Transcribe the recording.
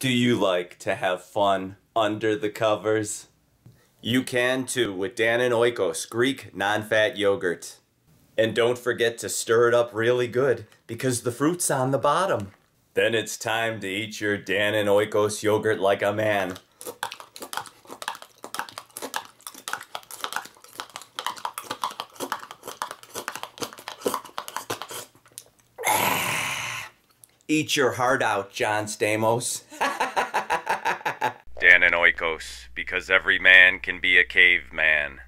Do you like to have fun under the covers? You can too with Dannon Oikos Greek non-fat yogurt. And don't forget to stir it up really good because the fruit's on the bottom. Then it's time to eat your Dannon Oikos yogurt like a man. Eat your heart out, John Stamos. Dannon Oikos, because every man can be a caveman.